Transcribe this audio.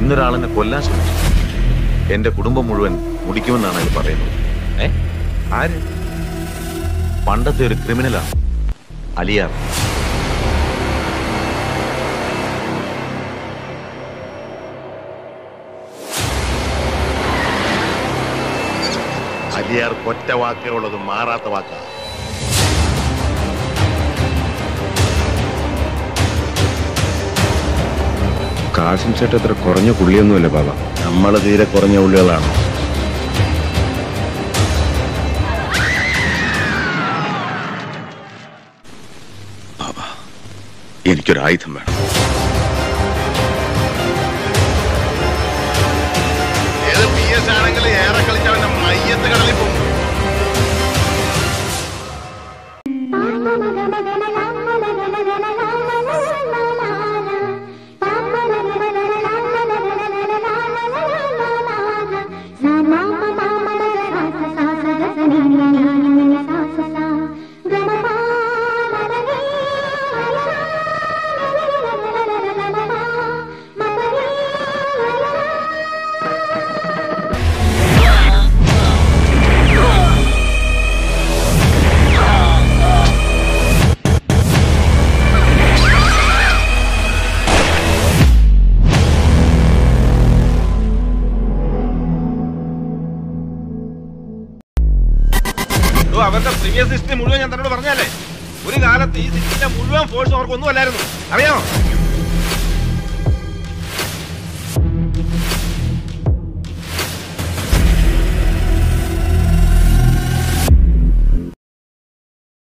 ഇന്നൊരാളിനെ കൊല്ലാൻ ശ്രമിച്ചു. എന്റെ കുടുംബം മുഴുവൻ മുടിക്കുമെന്നാണ് അയാൾ പറയുന്നത്. ഏ? ആര്? പണ്ടത്തെ ഒരു ക്രിമിനലാണ് അലിയാർ. അലിയാർ കൊറ്റ വാക്കേ ഉള്ളത് മാറാത്ത വാക്കാ. കാശിം ചേട്ടൻ എത്ര കുറഞ്ഞ പുള്ളിയൊന്നുമല്ല ബാബ. നമ്മൾ തീരെ കുറഞ്ഞ പുള്ളികളാണ്. എനിക്കൊരു ആയുധം വേണം. ഏത് പി എസ് ആണെങ്കിൽ ഏറെ കളിച്ചവന്റെ മയ്യത്ത് കടലിൽ പോകും. ഓ, അവരുടെ പ്രീവിയസ് ഹിസ്റ്ററി മുഴുവൻ ഞാൻ തന്നോട് പറഞ്ഞാലേ ഒരു കാലത്ത് ഈ സിറ്റിന്റെ മുഴുവൻ ഫോഴ്സ് അവർക്ക് ഒന്നും അല്ലായിരുന്നു. അറിയാമോ?